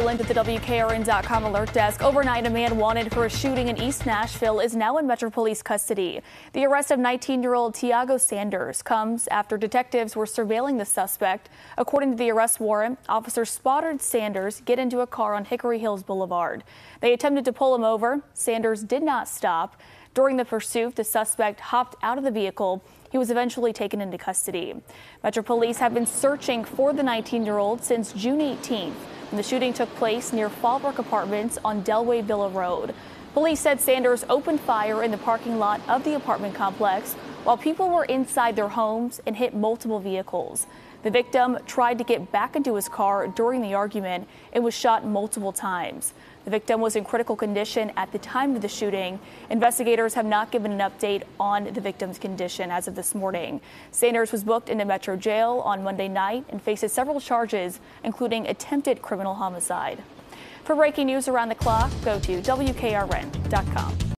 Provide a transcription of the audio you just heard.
Lind at the WKRN.com alert desk. Overnight, a man wanted for a shooting in East Nashville is now in Metro Police custody. The arrest of 19-year-old Tiago Sanders comes after detectives were surveilling the suspect. According to the arrest warrant, officers spotted Sanders get into a car on Hickory Hills Boulevard. They attempted to pull him over. Sanders did not stop. During the pursuit, the suspect hopped out of the vehicle. He was eventually taken into custody. Metro Police have been searching for the 19-year-old since June 18th when the shooting took place near Fallbrook Apartments on Dellway Villa Road. Police said Sanders opened fire in the parking lot of the apartment complex while people were inside their homes and hit multiple vehicles. The victim tried to get back into his car during the argument and was shot multiple times. The victim was in critical condition at the time of the shooting. Investigators have not given an update on the victim's condition as of this morning. Sanders was booked into Metro Jail on Monday night and faces several charges, including attempted criminal homicide. For breaking news around the clock, go to WKRN.com.